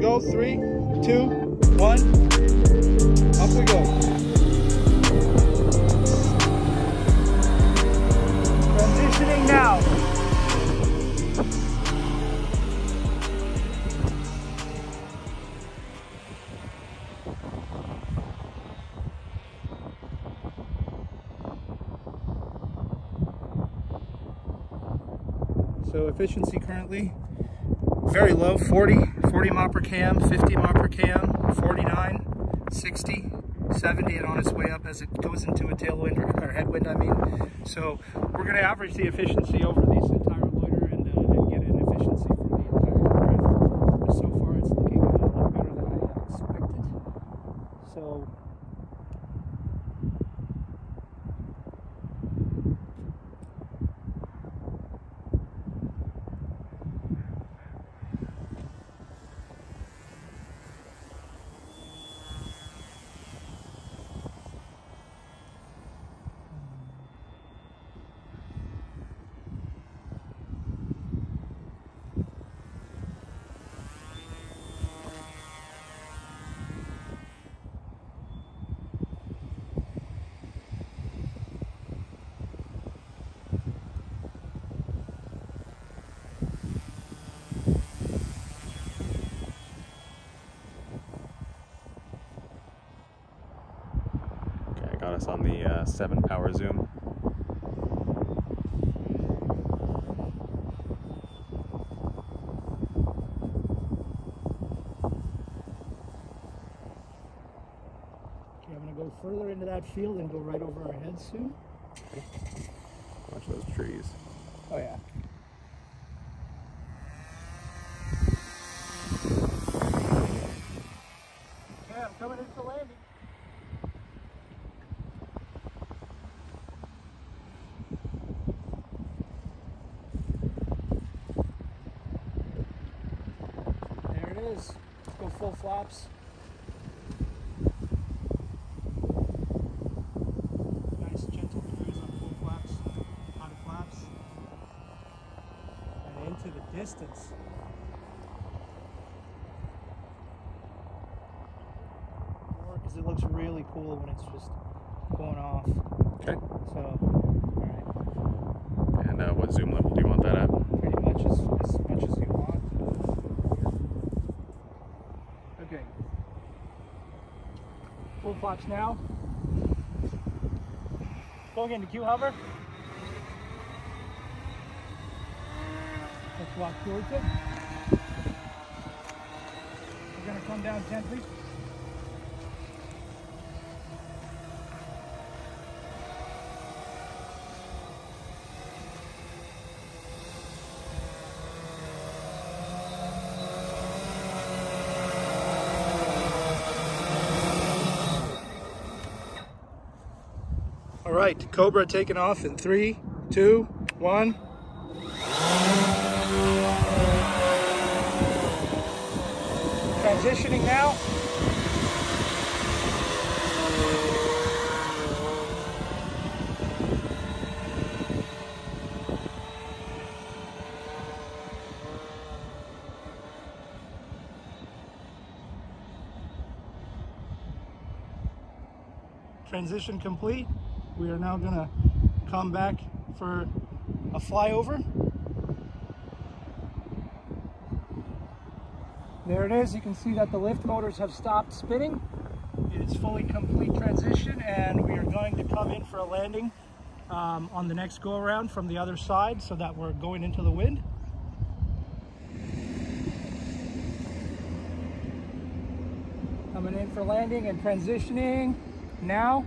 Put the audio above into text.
go. Three, two, one. Up we go. Transitioning now. So efficiency currently very low 40 40 mile per cam 50 mile per cam 49 60 70 and on its way up as it goes into a tailwind or, headwind I mean. So we're going to average the efficiency over these entire loiter and, uh, and get an efficiency for the entire trip but so far it's looking uh, a lot better than I expected so Okay, I got us on the uh, 7 power zoom. Okay, I'm gonna go further into that field and go right over our heads soon. Watch those trees. Oh yeah. Okay, I'm coming in for landing. Is. Let's go full flaps. Nice gentle cruise on full flaps, out of flaps, and into the distance. Because it looks really cool when it's just going off. Okay. So, all right, And uh, what zoom level do you want that at? pretty much as, as much as you want. Okay. Full flaps now. Going into Q hover. Let's walk towards it. We're gonna come down gently. Right, Cobra taking off in three, two, one. Transitioning now. Transition complete. We are now gonna come back for a flyover. There it is. You can see that the lift motors have stopped spinning. It is fully complete transition and we are going to come in for a landing um, on the next go around from the other side so that we're going into the wind. Coming in for landing and transitioning now.